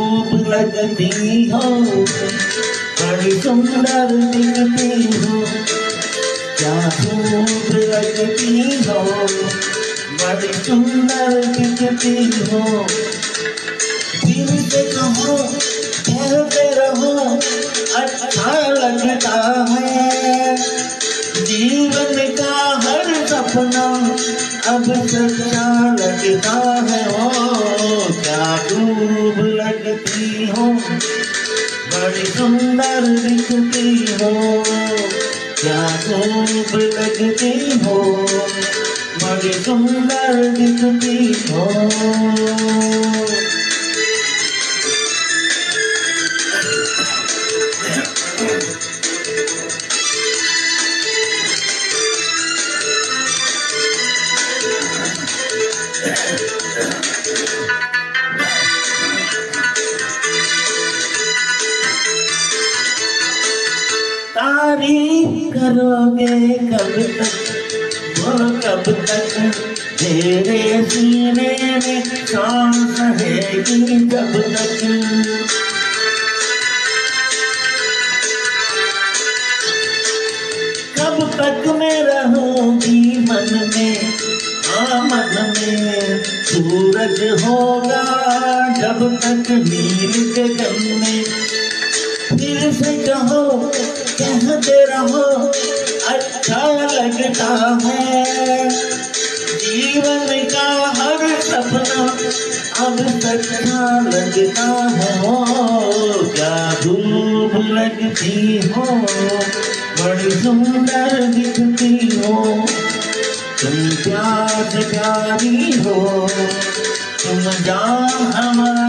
धूप लगती हो बड़ी सुंदर दिखती हो क्या धूप लगती हो बड़ी सुंदर दिखती हो दिल से कहो कहते रहो अच्छा लगता है जीवन का हर सपना अब सच्चा लगता है। बड़ी सुंदर दिखती हो क्या धूप लगती हो? बड़ी सुंदर दिखती हो। तारीफ़ करोगे कब तक? वो कब तक? तेरे सीने में सांस रहेगी कब तक। कब तक मैं रहूँगी मन में? हाँ मन में सूरज होगा जब तक नील गगन में। फिर से कहो कहते रहो अच्छा लगता है। जीवन का हर सपना अब सच्चा लगता है, क्या धूप लगती हो, बड़ी सुंदर दिखती हो। तुम प्यार प्यारी हो, तुम जान हमारी